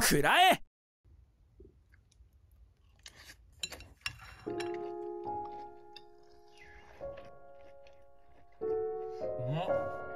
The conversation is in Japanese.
くらえ。ん。